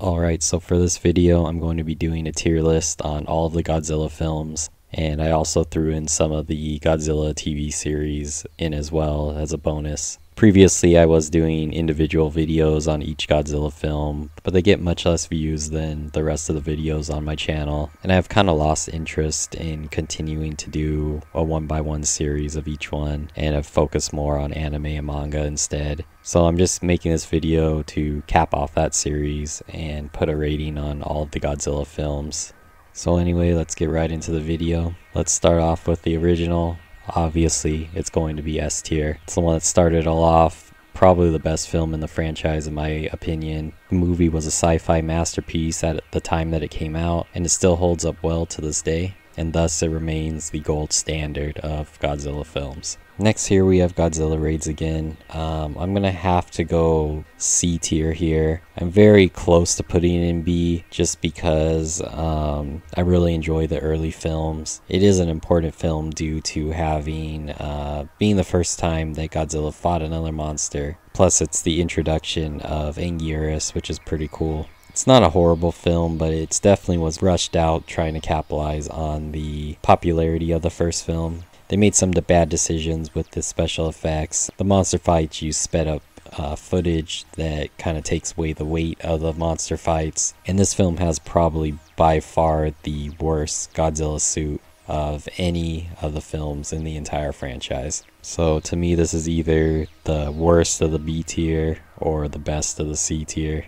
Alright, so for this video, I'm going to be doing a tier list on all of the Godzilla films, and I also threw in some of the Godzilla TV series in as well as a bonus. Previously, I was doing individual videos on each Godzilla film, but they get much less views than the rest of the videos on my channel, and I've kind of lost interest in continuing to do a one by one series of each one, and have focused more on anime and manga instead. So I'm just making this video to cap off that series and put a rating on all of the Godzilla films. So anyway, let's get right into the video. Let's start off with the original, obviously it's going to be S tier. It's the one that started it all off. Probably the best film in the franchise, in my opinion. The movie was a sci fi masterpiece at the time that it came out, and it still holds up well to this day, and thus it remains the gold standard of Godzilla films. Next here we have Godzilla Raids again. Um, I'm gonna have to go C tier here. I'm very close to putting it in B just because um, I really enjoy the early films. It is an important film due to having uh, being the first time that Godzilla fought another monster. Plus, it's the introduction of Anguirus, which is pretty cool. It's not a horrible film, but it's definitely was rushed out trying to capitalize on the popularity of the first film. They made some bad decisions with the special effects. The monster fights use sped up uh, footage that kind of takes away the weight of the monster fights. And this film has probably by far the worst Godzilla suit of any of the films in the entire franchise. So to me, this is either the worst of the B tier or the best of the C tier.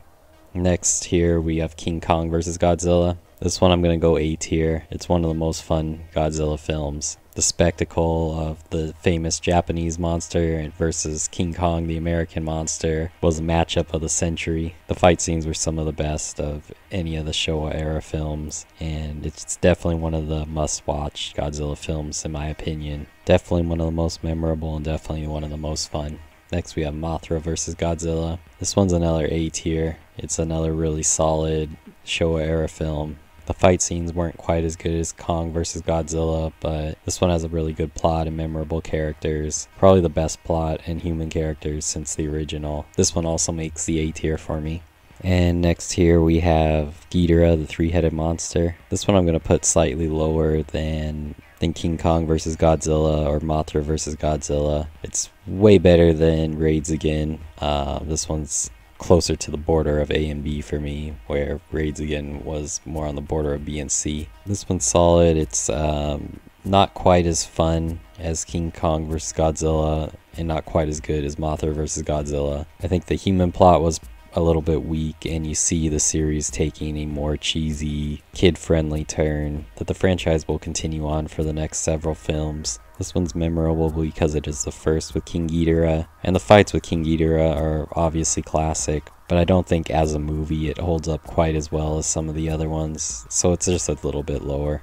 Next here we have King Kong vs. Godzilla. This one I'm going to go A tier. It's one of the most fun Godzilla films the spectacle of the famous Japanese monster versus King Kong, the American monster, was a matchup of the century. The fight scenes were some of the best of any of the Showa era films, and it's definitely one of the must watch Godzilla films, in my opinion. Definitely one of the most memorable and definitely one of the most fun. Next, we have Mothra versus Godzilla. This one's another A tier. It's another really solid Showa era film. The fight scenes weren't quite as good as Kong vs. Godzilla, but this one has a really good plot and memorable characters. Probably the best plot and human characters since the original. This one also makes the A tier for me. And next here we have Ghidorah, the three-headed monster. This one I'm going to put slightly lower than than King Kong versus Godzilla or Mothra versus Godzilla. It's way better than Raids again. Uh, this one's closer to the border of A and B for me, where Raids again was more on the border of B and C. This one's solid. It's um, not quite as fun as King Kong vs. Godzilla, and not quite as good as Mothra vs. Godzilla. I think the human plot was a little bit weak, and you see the series taking a more cheesy, kid friendly turn that the franchise will continue on for the next several films. This one's memorable because it is the first with King Ghidorah, and the fights with King Ghidorah are obviously classic, but I don't think as a movie it holds up quite as well as some of the other ones, so it's just a little bit lower.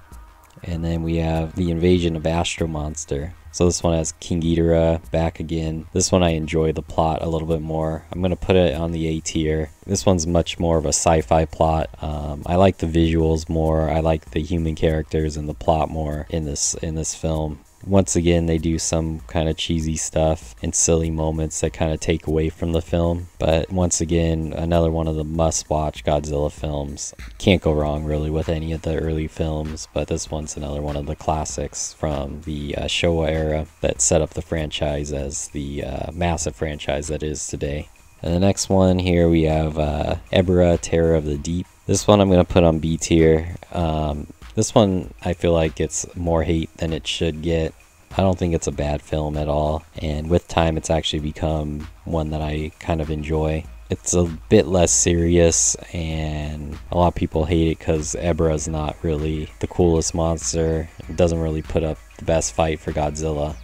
And then we have the invasion of Astro Monster. So this one has King Ghidorah back again. This one I enjoy the plot a little bit more. I'm going to put it on the A tier. This one's much more of a sci-fi plot. Um, I like the visuals more. I like the human characters and the plot more in this in this film once again they do some kind of cheesy stuff and silly moments that kind of take away from the film but once again another one of the must watch godzilla films can't go wrong really with any of the early films but this one's another one of the classics from the uh, showa era that set up the franchise as the uh, massive franchise that is today and the next one here we have uh, Ebirah, Terror of the Deep. This one I'm going to put on B tier. Um, this one I feel like gets more hate than it should get. I don't think it's a bad film at all, and with time, it's actually become one that I kind of enjoy. It's a bit less serious, and a lot of people hate it because is not really the coolest monster. It doesn't really put up the best fight for Godzilla.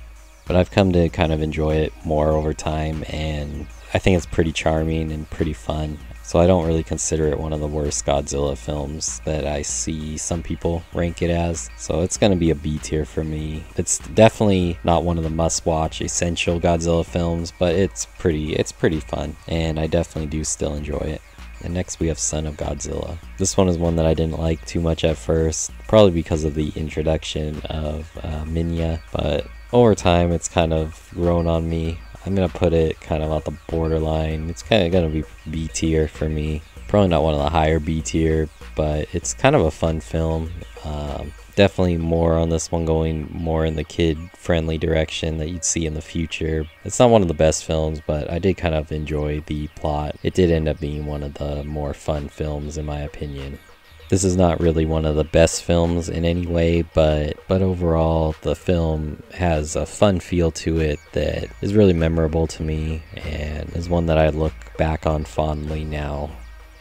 But I've come to kind of enjoy it more over time, and I think it's pretty charming and pretty fun. So I don't really consider it one of the worst Godzilla films that I see some people rank it as. So it's going to be a B tier for me. It's definitely not one of the must-watch essential Godzilla films, but it's pretty it's pretty fun and I definitely do still enjoy it. And next we have Son of Godzilla. This one is one that I didn't like too much at first, probably because of the introduction of uh, Minya, but over time it's kind of grown on me. I'm gonna put it kind of at the borderline. It's kind of gonna be B tier for me. Probably not one of the higher B tier, but it's kind of a fun film. Um, definitely more on this one going more in the kid friendly direction that you'd see in the future. It's not one of the best films, but I did kind of enjoy the plot. It did end up being one of the more fun films in my opinion. This is not really one of the best films in any way, but but overall the film has a fun feel to it that is really memorable to me and is one that I look back on fondly now.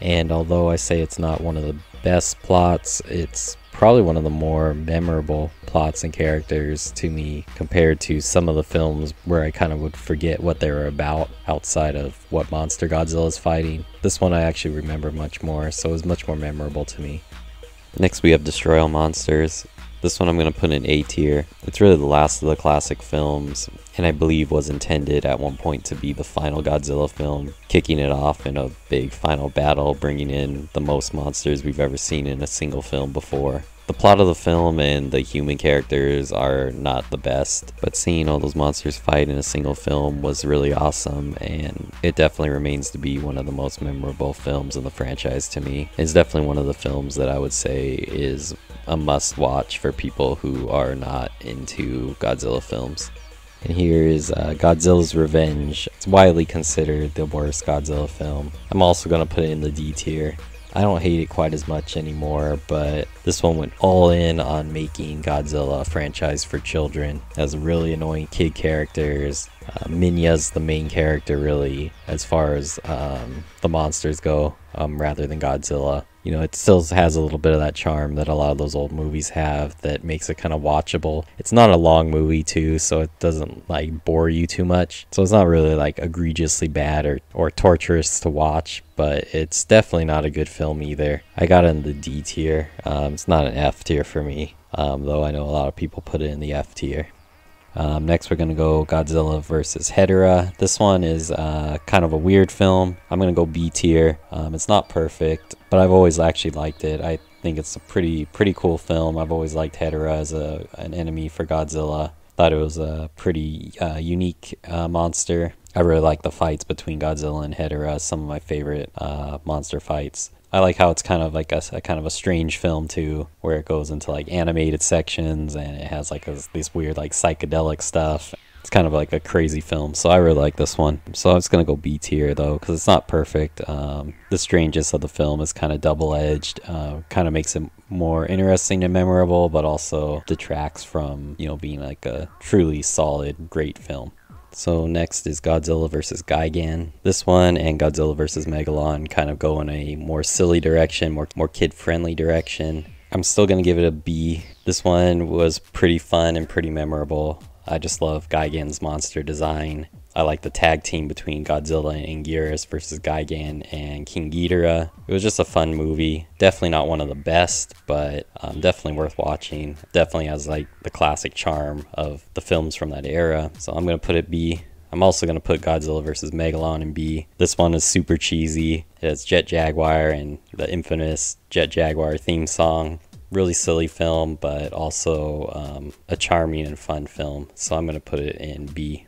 And although I say it's not one of the best plots, it's probably one of the more memorable plots and characters to me compared to some of the films where I kind of would forget what they were about outside of what monster Godzilla is fighting. This one I actually remember much more, so it was much more memorable to me. Next we have Destroy All Monsters. This one I'm going to put in A tier. It's really the last of the classic films, and I believe was intended at one point to be the final Godzilla film, kicking it off in a big final battle, bringing in the most monsters we've ever seen in a single film before. The plot of the film and the human characters are not the best, but seeing all those monsters fight in a single film was really awesome, and it definitely remains to be one of the most memorable films in the franchise to me. It's definitely one of the films that I would say is a must watch for people who are not into Godzilla films. And here is uh, Godzilla's Revenge. It's widely considered the worst Godzilla film. I'm also going to put it in the D tier. I don't hate it quite as much anymore, but this one went all in on making Godzilla a franchise for children. Has really annoying kid characters. Uh, Minya's the main character, really, as far as um, the monsters go, um, rather than Godzilla you know, it still has a little bit of that charm that a lot of those old movies have that makes it kind of watchable. It's not a long movie too, so it doesn't like bore you too much. So it's not really like egregiously bad or, or torturous to watch, but it's definitely not a good film either. I got in the D tier. Um, it's not an F tier for me, um, though I know a lot of people put it in the F tier. Um, next, we're going to go Godzilla versus Hedorah. This one is uh, kind of a weird film. I'm going to go B tier. Um, it's not perfect, but I've always actually liked it. I think it's a pretty pretty cool film. I've always liked Hedorah as a, an enemy for Godzilla. Thought it was a pretty uh, unique uh, monster. I really like the fights between Godzilla and Hedorah. Some of my favorite uh, monster fights. I like how it's kind of like a, a, kind of a strange film too, where it goes into like animated sections and it has like a, this weird like psychedelic stuff. It's kind of like a crazy film, so I really like this one. So I'm just gonna go B tier though, because it's not perfect. Um, the strangest of the film is kind of double edged, uh, kind of makes it more interesting and memorable, but also detracts from you know being like a truly solid, great film. So next is Godzilla vs. Gigan. This one and Godzilla vs. Megalon kind of go in a more silly direction, more more kid-friendly direction. I'm still going to give it a B. This one was pretty fun and pretty memorable. I just love Gigan's monster design. I like the tag team between Godzilla and Anguirus versus Gigan and King Ghidorah. It was just a fun movie. Definitely not one of the best, but um, definitely worth watching. Definitely has like the classic charm of the films from that era. So I'm gonna put it B. I'm also gonna put Godzilla versus Megalon in B. This one is super cheesy. It has Jet Jaguar and the infamous Jet Jaguar theme song really silly film, but also um, a charming and fun film. So I'm going to put it in B.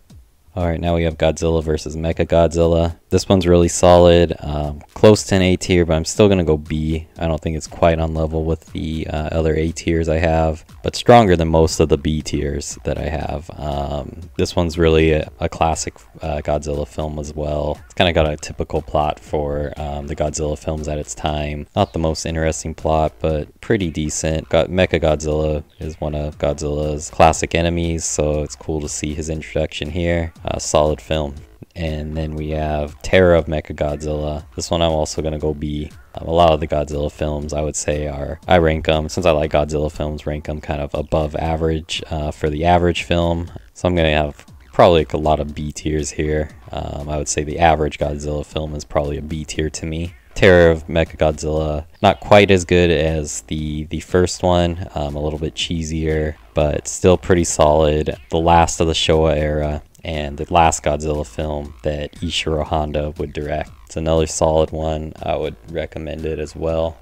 Alright, now we have Godzilla versus Mecha Godzilla. This one's really solid, um, close to an A tier, but I'm still going to go B. I don't think it's quite on level with the uh, other A tiers I have, but stronger than most of the B tiers that I have. Um, this one's really a, a classic uh, Godzilla film as well. It's kind of got a typical plot for um, the Godzilla films at its time. Not the most interesting plot, but pretty decent. Got Mecha Godzilla is one of Godzilla's classic enemies, so it's cool to see his introduction here. Solid film. And then we have Terror of Mechagodzilla. This one I'm also going to go B. Um, a lot of the Godzilla films I would say are, I rank them, since I like Godzilla films, rank them kind of above average uh, for the average film. So I'm going to have probably like a lot of B tiers here. Um, I would say the average Godzilla film is probably a B tier to me. Terror of Mechagodzilla, not quite as good as the the first one, um, a little bit cheesier, but still pretty solid. The last of the Showa era, and the last Godzilla film that Ishiro Honda would direct. It's another solid one. I would recommend it as well.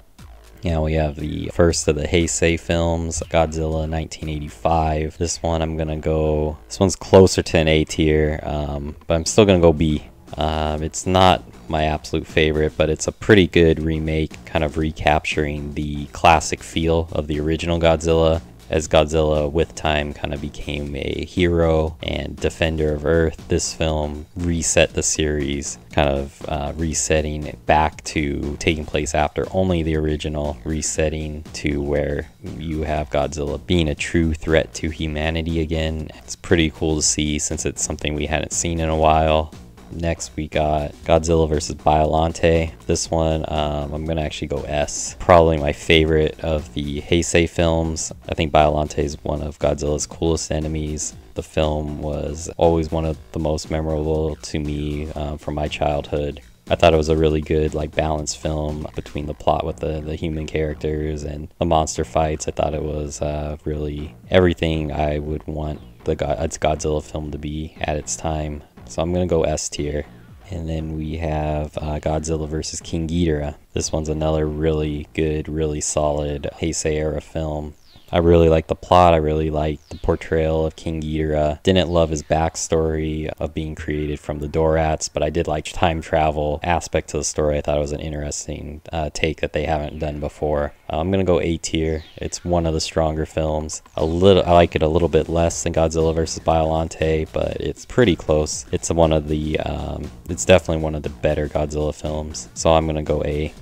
Now we have the first of the Heisei films, Godzilla 1985. This one I'm gonna go, this one's closer to an A tier, um, but I'm still gonna go B. Um, it's not my absolute favorite, but it's a pretty good remake, kind of recapturing the classic feel of the original Godzilla as Godzilla with time kind of became a hero and defender of Earth, this film reset the series, kind of uh, resetting it back to taking place after only the original, resetting to where you have Godzilla being a true threat to humanity again. It's pretty cool to see since it's something we hadn't seen in a while. Next, we got Godzilla vs. Biollante. This one, um, I'm going to actually go S. Probably my favorite of the Heisei films. I think Biollante is one of Godzilla's coolest enemies. The film was always one of the most memorable to me um, from my childhood. I thought it was a really good, like, balanced film between the plot with the, the human characters and the monster fights. I thought it was uh, really everything I would want the God- Godzilla film to be at its time. So I'm going to go S tier. And then we have uh, Godzilla vs. King Ghidorah. This one's another really good, really solid Heisei era film. I really like the plot. I really like the portrayal of King Ghidorah. Didn't love his backstory of being created from the Dorats, but I did like time travel aspect to the story. I thought it was an interesting uh, take that they haven't done before. Uh, I'm gonna go A tier. It's one of the stronger films. A little, I like it a little bit less than Godzilla vs. Biollante, but it's pretty close. It's one of the, um, it's definitely one of the better Godzilla films. So I'm gonna go A.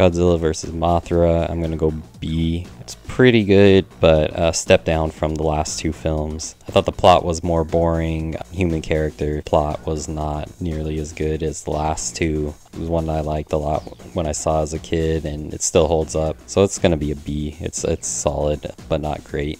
Godzilla vs. Mothra, I'm gonna go B. It's pretty good, but a step down from the last two films. I thought the plot was more boring. Human character plot was not nearly as good as the last two. It was one that I liked a lot when I saw as a kid, and it still holds up. So it's gonna be a B. It's it's solid, but not great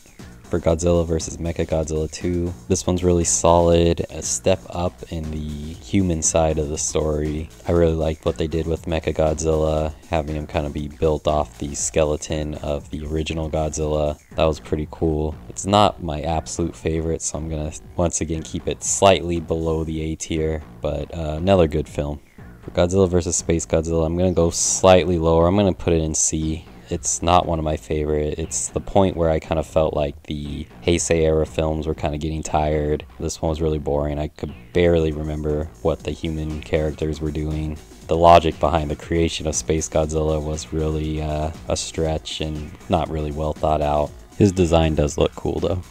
for Godzilla vs. Mechagodzilla 2. This one's really solid, a step up in the human side of the story. I really liked what they did with Mechagodzilla, having him kind of be built off the skeleton of the original Godzilla. That was pretty cool. It's not my absolute favorite, so I'm gonna once again keep it slightly below the A tier, but uh, another good film. For Godzilla vs. Space Godzilla, I'm gonna go slightly lower. I'm gonna put it in C it's not one of my favorite. It's the point where I kind of felt like the Heisei era films were kind of getting tired. This one was really boring. I could barely remember what the human characters were doing. The logic behind the creation of Space Godzilla was really uh, a stretch and not really well thought out. His design does look cool though.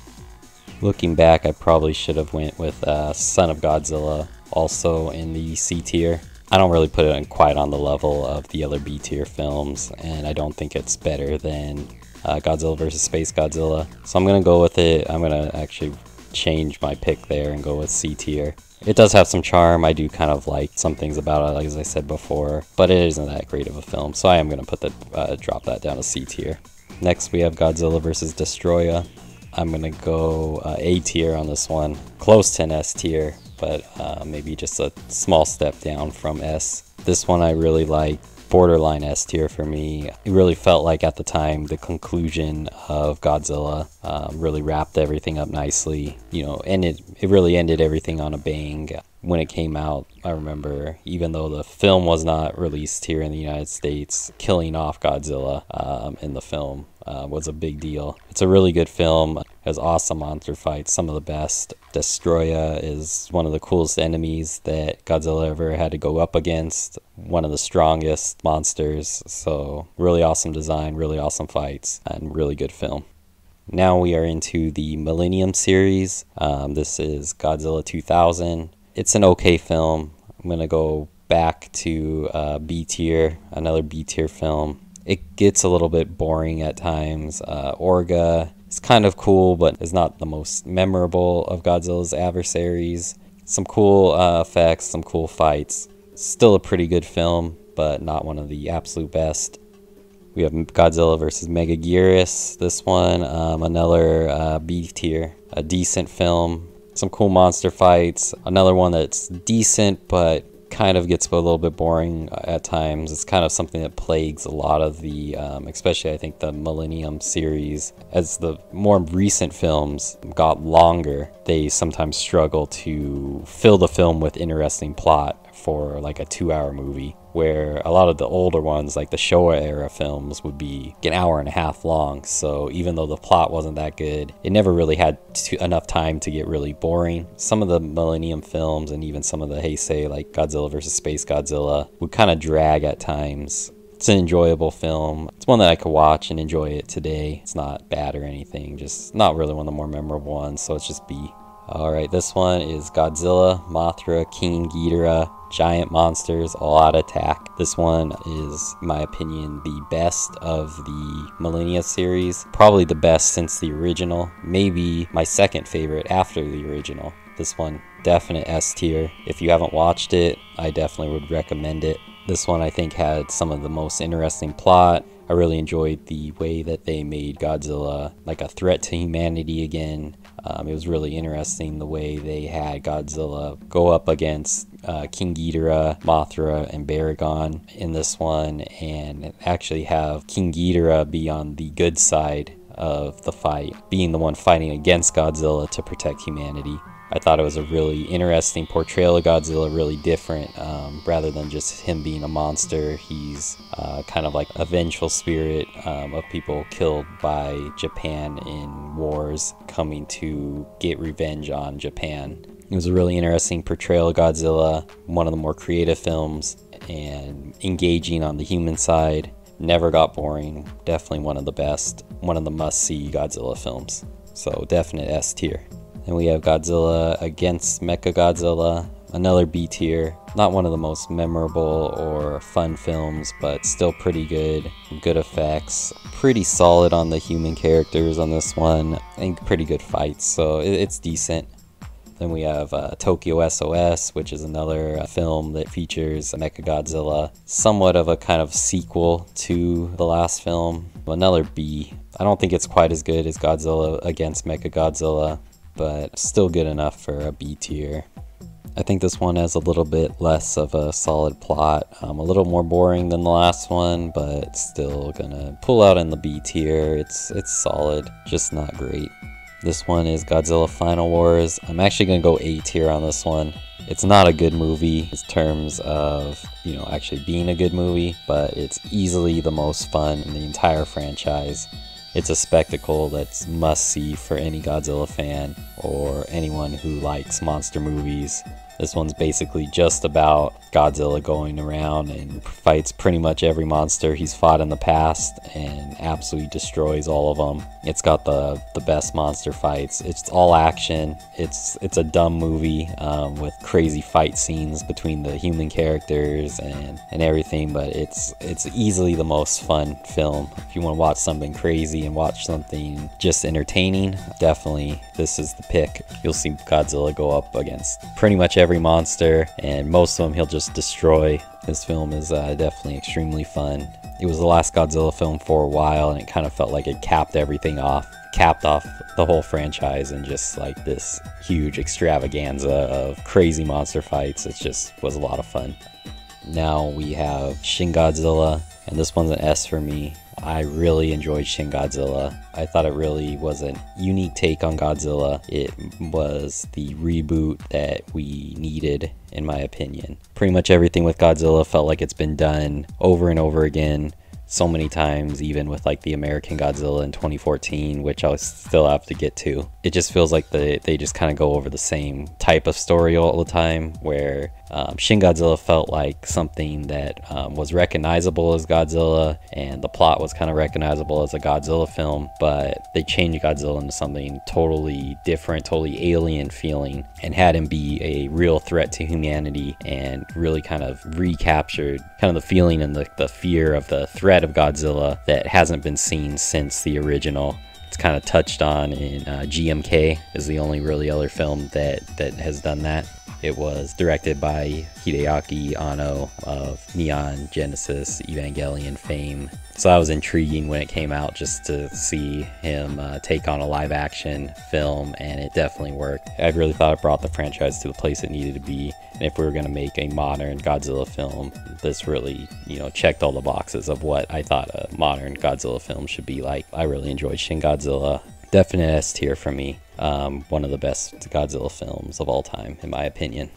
Looking back, I probably should have went with uh, Son of Godzilla, also in the C tier. I don't really put it quite on the level of the other B tier films, and I don't think it's better than uh, Godzilla vs. Space Godzilla. So I'm gonna go with it. I'm gonna actually change my pick there and go with C tier. It does have some charm. I do kind of like some things about it, like as I said before, but it isn't that great of a film. So I am gonna put the uh, drop that down to C tier. Next we have Godzilla vs. Destoroyah. I'm gonna go uh, A tier on this one, close to an S tier but uh, maybe just a small step down from S. This one I really like, borderline S tier for me. It really felt like at the time the conclusion of Godzilla um, really wrapped everything up nicely. You know, and it, it really ended everything on a bang when it came out, I remember, even though the film was not released here in the United States, killing off Godzilla um, in the film uh, was a big deal. It's a really good film, has awesome monster fights, some of the best. Destoroyah is one of the coolest enemies that Godzilla ever had to go up against, one of the strongest monsters. So, really awesome design, really awesome fights, and really good film. Now we are into the Millennium series. Um, this is Godzilla 2000 it's an okay film. I'm gonna go back to uh, B tier, another B tier film. It gets a little bit boring at times. Uh, Orga is kind of cool, but is not the most memorable of Godzilla's adversaries. Some cool uh, effects, some cool fights. Still a pretty good film, but not one of the absolute best. We have Godzilla versus Megaguirus. This one, um, another uh, B tier, a decent film some cool monster fights. Another one that's decent, but kind of gets a little bit boring at times. It's kind of something that plagues a lot of the, um, especially I think the Millennium series. As the more recent films got longer, they sometimes struggle to fill the film with interesting plot for like a two hour movie where a lot of the older ones, like the Showa era films, would be an hour and a half long. So even though the plot wasn't that good, it never really had to, enough time to get really boring. Some of the Millennium films and even some of the Heisei, like Godzilla vs. Space Godzilla, would kind of drag at times. It's an enjoyable film. It's one that I could watch and enjoy it today. It's not bad or anything, just not really one of the more memorable ones, so it's just B. Alright, this one is Godzilla, Mothra, King Ghidorah, giant monsters all out attack. This one is, in my opinion, the best of the Millennia series. Probably the best since the original. Maybe my second favorite after the original. This one, definite S tier. If you haven't watched it, I definitely would recommend it. This one I think had some of the most interesting plot. I really enjoyed the way that they made Godzilla like a threat to humanity again. Um, it was really interesting the way they had Godzilla go up against uh, King Ghidorah, Mothra, and Baragon in this one, and actually have King Ghidorah be on the good side of the fight, being the one fighting against Godzilla to protect humanity. I thought it was a really interesting portrayal of Godzilla, really different. Um, rather than just him being a monster, he's uh, kind of like a vengeful spirit um, of people killed by Japan in wars coming to get revenge on Japan. It was a really interesting portrayal of Godzilla, one of the more creative films, and engaging on the human side. Never got boring. Definitely one of the best, one of the must see Godzilla films. So, definite S tier. And we have Godzilla against Mechagodzilla, another B tier. Not one of the most memorable or fun films, but still pretty good. Good effects. Pretty solid on the human characters on this one, and pretty good fights, so it's decent. Then we have uh, Tokyo SOS, which is another uh, film that features Mechagodzilla, somewhat of a kind of sequel to the last film. Another B. I don't think it's quite as good as Godzilla against Mechagodzilla, but still good enough for a B tier. I think this one has a little bit less of a solid plot, um, a little more boring than the last one, but still gonna pull out in the B tier. It's it's solid, just not great. This one is Godzilla Final Wars. I'm actually gonna go A tier on this one. It's not a good movie in terms of, you know, actually being a good movie, but it's easily the most fun in the entire franchise. It's a spectacle that's must see for any Godzilla fan or anyone who likes monster movies. This one's basically just about Godzilla going around and fights pretty much every monster he's fought in the past and absolutely destroys all of them. It's got the the best monster fights. It's all action. It's it's a dumb movie um, with crazy fight scenes between the human characters and and everything, but it's it's easily the most fun film. If you want to watch something crazy and watch something just entertaining, definitely this is the pick. You'll see Godzilla go up against pretty much every every monster, and most of them he'll just destroy. This film is uh, definitely extremely fun. It was the last Godzilla film for a while, and it kind of felt like it capped everything off, capped off the whole franchise, and just like this huge extravaganza of crazy monster fights. It just was a lot of fun. Now we have Shin Godzilla, and this one's an S for me. I really enjoyed Shin Godzilla. I thought it really was a unique take on Godzilla. It was the reboot that we needed, in my opinion. Pretty much everything with Godzilla felt like it's been done over and over again so many times, even with like the American Godzilla in 2014, which I'll still have to get to. It just feels like they, they just kind of go over the same type of story all the time, where um, Shin Godzilla felt like something that um, was recognizable as Godzilla, and the plot was kind of recognizable as a Godzilla film, but they changed Godzilla into something totally different, totally alien feeling, and had him be a real threat to humanity, and really kind of recaptured kind of the feeling and the, the fear of the threat of Godzilla that hasn't been seen since the original. It's kind of touched on in uh, GMK is the only really other film that that has done that. It was directed by Hideaki Anno of Neon Genesis Evangelion fame. So that was intriguing when it came out just to see him uh, take on a live action film, and it definitely worked. I really thought it brought the franchise to the place it needed to be. And if we were going to make a modern Godzilla film, this really, you know, checked all the boxes of what I thought a modern Godzilla film should be like. I really enjoyed Shin Godzilla. Definite S tier for me. Um, one of the best Godzilla films of all time, in my opinion.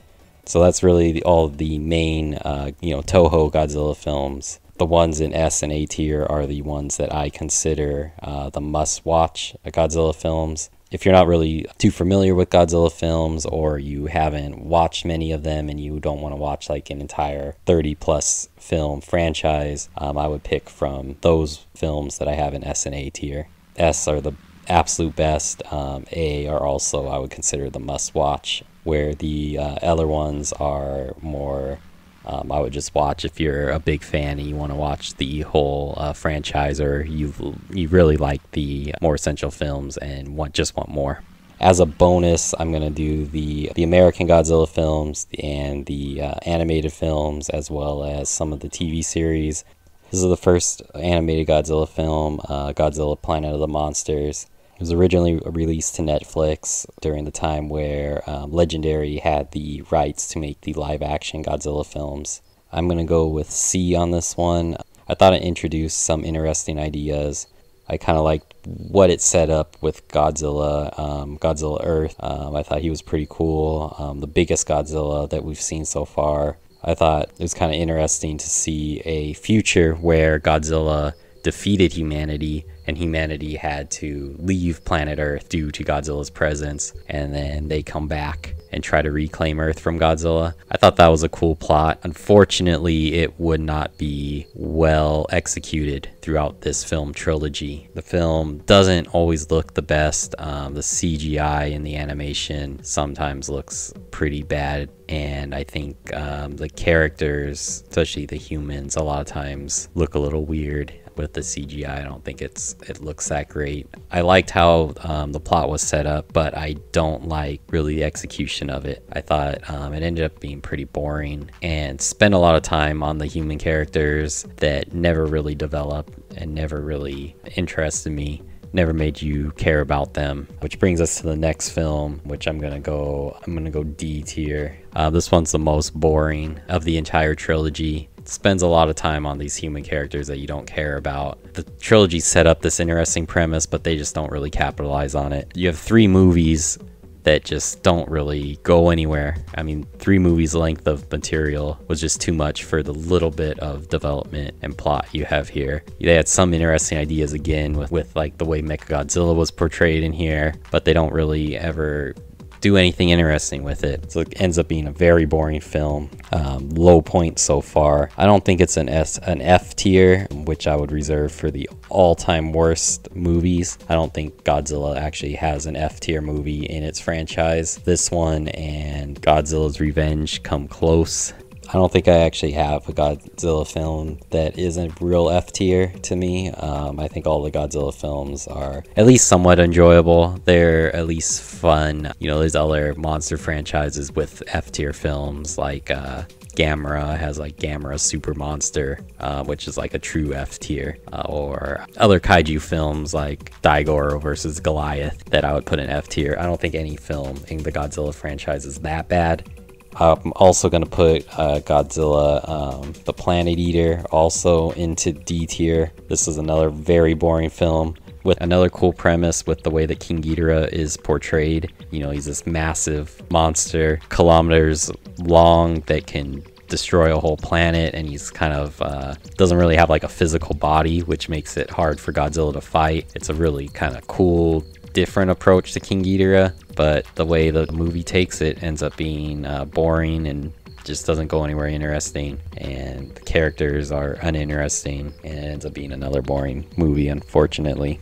So that's really all the main, uh, you know, Toho Godzilla films. The ones in S and A tier are the ones that I consider uh, the must-watch Godzilla films. If you're not really too familiar with Godzilla films or you haven't watched many of them and you don't want to watch like an entire 30 plus film franchise, um, I would pick from those films that I have in S and A tier. S are the absolute best. Um, a are also I would consider the must watch, where the uh, other ones are more. Um, I would just watch if you're a big fan and you want to watch the whole uh, franchise, or you you really like the more essential films and want just want more. As a bonus, I'm gonna do the the American Godzilla films and the uh, animated films, as well as some of the TV series. This is the first animated Godzilla film, uh, Godzilla Planet of the Monsters. It was originally released to Netflix during the time where um, Legendary had the rights to make the live action Godzilla films. I'm going to go with C on this one. I thought it introduced some interesting ideas. I kind of liked what it set up with Godzilla, um, Godzilla Earth. Um, I thought he was pretty cool. Um, the biggest Godzilla that we've seen so far. I thought it was kind of interesting to see a future where Godzilla defeated humanity and humanity had to leave planet Earth due to Godzilla's presence, and then they come back and try to reclaim Earth from Godzilla. I thought that was a cool plot. Unfortunately, it would not be well executed throughout this film trilogy. The film doesn't always look the best. Um, the CGI and the animation sometimes looks pretty bad, and I think um, the characters, especially the humans, a lot of times look a little weird with the CGI. I don't think it's it looks that great. I liked how um, the plot was set up, but I don't like really the execution of it. I thought um, it ended up being pretty boring and spent a lot of time on the human characters that never really developed and never really interested me never made you care about them. Which brings us to the next film, which I'm gonna go. I'm gonna go D tier. Uh, this one's the most boring of the entire trilogy spends a lot of time on these human characters that you don't care about. The trilogy set up this interesting premise, but they just don't really capitalize on it. You have three movies that just don't really go anywhere. I mean, three movies length of material was just too much for the little bit of development and plot you have here. They had some interesting ideas again with, with like the way Mechagodzilla was portrayed in here, but they don't really ever do anything interesting with it. So it ends up being a very boring film. Um, low point so far. I don't think it's an S, an F tier, which I would reserve for the all-time worst movies. I don't think Godzilla actually has an F tier movie in its franchise. This one and Godzilla's Revenge come close. I don't think I actually have a Godzilla film that isn't real F tier to me. Um, I think all the Godzilla films are at least somewhat enjoyable. They're at least fun. You know, there's other monster franchises with F tier films like uh, Gamera has like Gamera Super Monster, uh, which is like a true F tier, uh, or other kaiju films like Daigoro versus Goliath that I would put in F tier. I don't think any film in the Godzilla franchise is that bad. I'm also going to put uh, Godzilla, um, the Planet Eater, also into D tier. This is another very boring film with another cool premise with the way that King Ghidorah is portrayed. You know, he's this massive monster, kilometers long, that can destroy a whole planet, and he's kind of uh, doesn't really have like a physical body, which makes it hard for Godzilla to fight. It's a really kind of cool different approach to King Ghidorah, but the way the movie takes it ends up being uh, boring and just doesn't go anywhere interesting. And the characters are uninteresting and it ends up being another boring movie unfortunately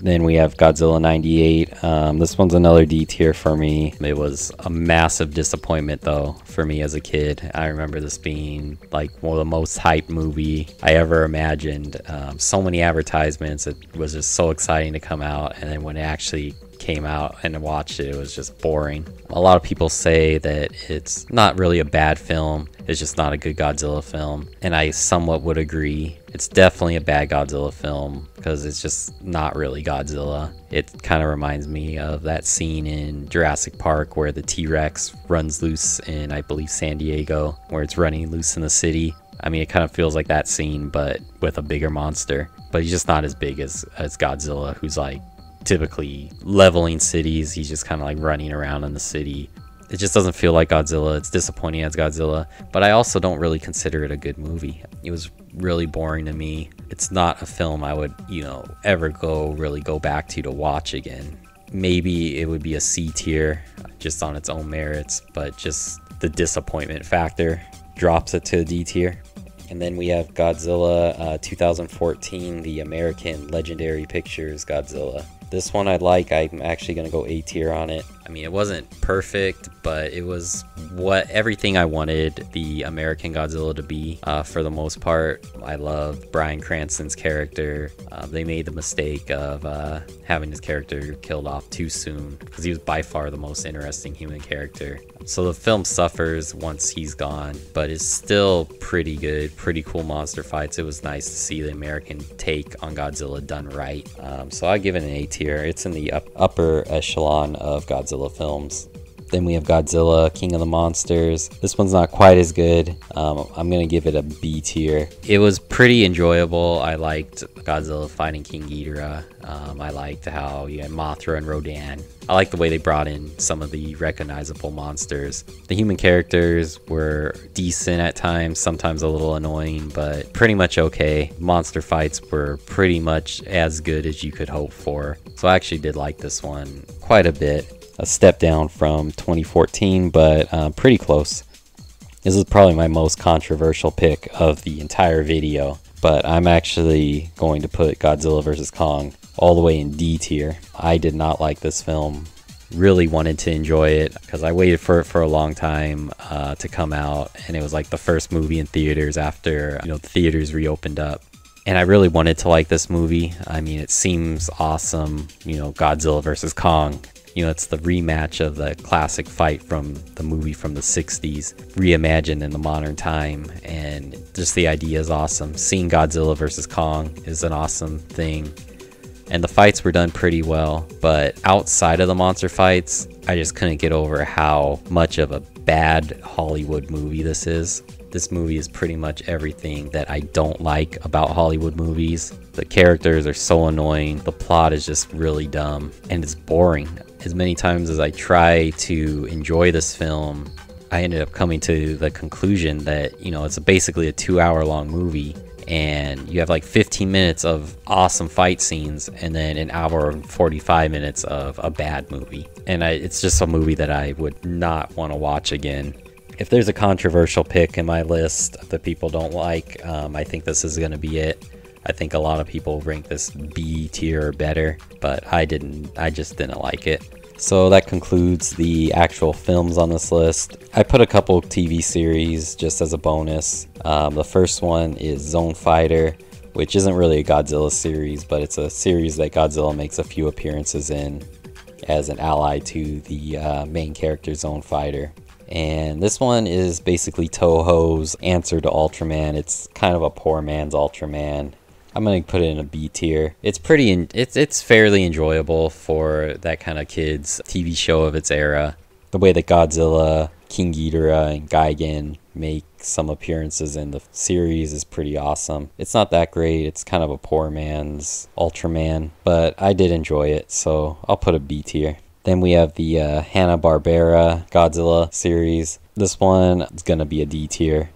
then we have Godzilla 98. Um, this one's another D tier for me. It was a massive disappointment though for me as a kid. I remember this being like one of the most hyped movie I ever imagined. Um, so many advertisements. It was just so exciting to come out. And then when it actually came out and watched it, it was just boring. A lot of people say that it's not really a bad film, it's just not a good Godzilla film. And I somewhat would agree. It's definitely a bad Godzilla film because it's just not really Godzilla. It kind of reminds me of that scene in Jurassic Park where the T Rex runs loose in, I believe, San Diego, where it's running loose in the city. I mean, it kind of feels like that scene, but with a bigger monster. But he's just not as big as, as Godzilla, who's like typically leveling cities. He's just kind of like running around in the city. It just doesn't feel like Godzilla. It's disappointing as Godzilla, but I also don't really consider it a good movie. It was really boring to me. It's not a film I would, you know, ever go really go back to to watch again. Maybe it would be a C tier just on its own merits, but just the disappointment factor drops it to a D tier. And then we have Godzilla uh, 2014, the American Legendary Pictures Godzilla. This one I like. I'm actually going to go A tier on it. I mean, it wasn't perfect, but it was what everything I wanted the American Godzilla to be uh, for the most part. I love Bryan Cranston's character. Uh, they made the mistake of uh, having his character killed off too soon because he was by far the most interesting human character. So the film suffers once he's gone, but it's still pretty good, pretty cool monster fights. It was nice to see the American take on Godzilla done right. Um, so I give it an A tier. It's in the up, upper echelon of Godzilla films. Then we have Godzilla, King of the Monsters. This one's not quite as good. Um, I'm gonna give it a B tier. It was pretty enjoyable. I liked Godzilla fighting King Ghidorah. Um, I liked how you had Mothra and Rodan. I like the way they brought in some of the recognizable monsters. The human characters were decent at times, sometimes a little annoying, but pretty much okay. Monster fights were pretty much as good as you could hope for. So I actually did like this one quite a bit a step down from 2014, but uh, pretty close. This is probably my most controversial pick of the entire video, but I'm actually going to put Godzilla vs. Kong all the way in D tier. I did not like this film. Really wanted to enjoy it because I waited for it for a long time uh, to come out, and it was like the first movie in theaters after you know the theaters reopened up and I really wanted to like this movie. I mean, it seems awesome, you know, Godzilla versus Kong. You know, it's the rematch of the classic fight from the movie from the 60s, reimagined in the modern time. And just the idea is awesome. Seeing Godzilla versus Kong is an awesome thing. And the fights were done pretty well. But outside of the monster fights, I just couldn't get over how much of a bad Hollywood movie this is. This movie is pretty much everything that I don't like about Hollywood movies. The characters are so annoying, the plot is just really dumb, and it's boring as many times as I try to enjoy this film, I ended up coming to the conclusion that, you know, it's basically a two hour long movie and you have like 15 minutes of awesome fight scenes and then an hour and 45 minutes of a bad movie. And I, it's just a movie that I would not want to watch again. If there's a controversial pick in my list that people don't like, um, I think this is going to be it. I think a lot of people rank this B tier or better, but I didn't. I just didn't like it. So that concludes the actual films on this list. I put a couple TV series just as a bonus. Um, the first one is Zone Fighter, which isn't really a Godzilla series, but it's a series that Godzilla makes a few appearances in as an ally to the uh, main character Zone Fighter. And this one is basically Toho's answer to Ultraman. It's kind of a poor man's Ultraman. I'm gonna put it in a B tier. It's pretty, in, it's it's fairly enjoyable for that kind of kids TV show of its era. The way that Godzilla, King Ghidorah, and Gigan make some appearances in the series is pretty awesome. It's not that great. It's kind of a poor man's Ultraman, but I did enjoy it, so I'll put a B tier. Then we have the uh, Hanna Barbera Godzilla series. This one is gonna be a D tier.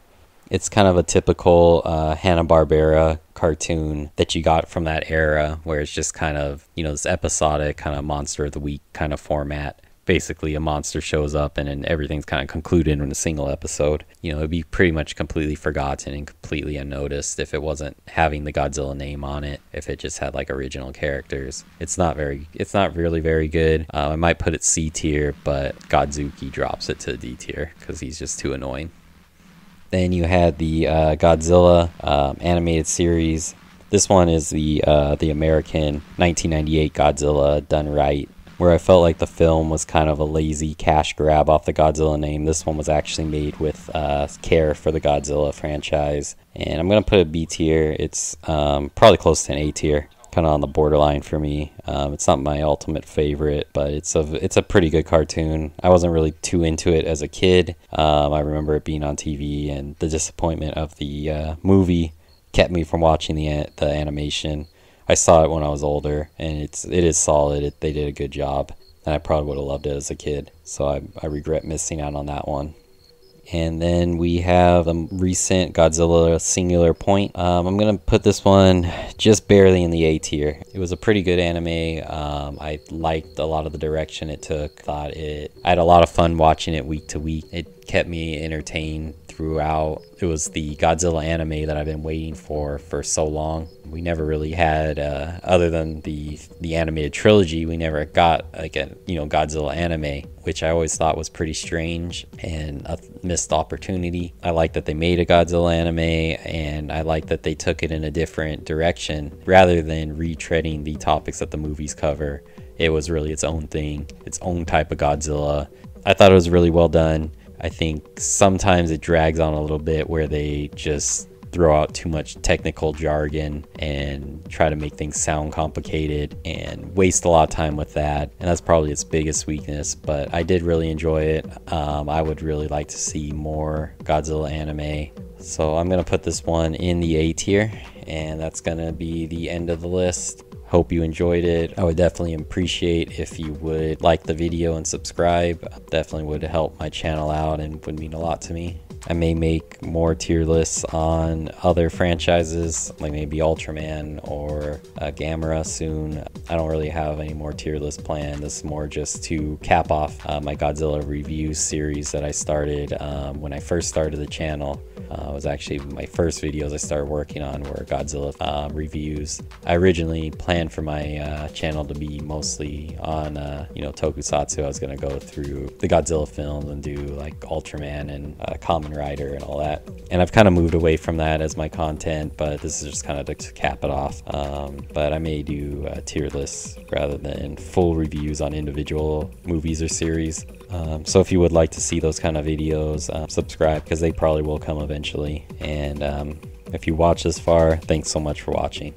It's kind of a typical uh, Hanna Barbera cartoon that you got from that era, where it's just kind of you know this episodic kind of monster of the week kind of format. Basically, a monster shows up and then everything's kind of concluded in a single episode. You know, it'd be pretty much completely forgotten and completely unnoticed if it wasn't having the Godzilla name on it. If it just had like original characters, it's not very, it's not really very good. Uh, I might put it C tier, but Godzuki drops it to D tier because he's just too annoying. Then you had the uh, Godzilla um, animated series. This one is the uh, the American 1998 Godzilla done right, where I felt like the film was kind of a lazy cash grab off the Godzilla name. This one was actually made with uh, care for the Godzilla franchise, and I'm gonna put a B tier. It's um, probably close to an A tier kind of on the borderline for me. Um, it's not my ultimate favorite, but it's a it's a pretty good cartoon. I wasn't really too into it as a kid. Um, I remember it being on TV, and the disappointment of the uh, movie kept me from watching the the animation. I saw it when I was older, and it's it is solid. It, they did a good job. and I probably would have loved it as a kid. So I, I regret missing out on that one. And then we have a recent Godzilla Singular Point. Um, I'm going to put this one just barely in the A tier. It was a pretty good anime. Um, I liked a lot of the direction it took. Thought it, I had a lot of fun watching it week to week. It kept me entertained throughout. It was the Godzilla anime that I've been waiting for for so long. We never really had, uh, other than the the animated trilogy, we never got like a you know Godzilla anime, which I always thought was pretty strange and a missed opportunity. I like that they made a Godzilla anime, and I like that they took it in a different direction rather than retreading the topics that the movies cover. It was really its own thing, its own type of Godzilla. I thought it was really well done. I think sometimes it drags on a little bit where they just throw out too much technical jargon and try to make things sound complicated and waste a lot of time with that. And that's probably its biggest weakness, but I did really enjoy it. Um, I would really like to see more Godzilla anime. So I'm going to put this one in the A tier, and that's going to be the end of the list. Hope you enjoyed it. I would definitely appreciate if you would like the video and subscribe. Definitely would help my channel out and would mean a lot to me. I may make more tier lists on other franchises, like maybe Ultraman or uh, Gamera soon. I don't really have any more tier list planned. This is more just to cap off uh, my Godzilla review series that I started um, when I first started the channel. Uh, was actually my first videos I started working on were Godzilla uh, reviews. I originally planned for my uh, channel to be mostly on, uh, you know, Tokusatsu. I was going to go through the Godzilla films and do like Ultraman and uh, Kamen Rider and all that. And I've kind of moved away from that as my content, but this is just kind of to cap it off. Um, but I may do tier lists rather than full reviews on individual movies or series. Um, so if you would like to see those kind of videos, uh, subscribe because they probably will come eventually. And um, if you watch this far, thanks so much for watching.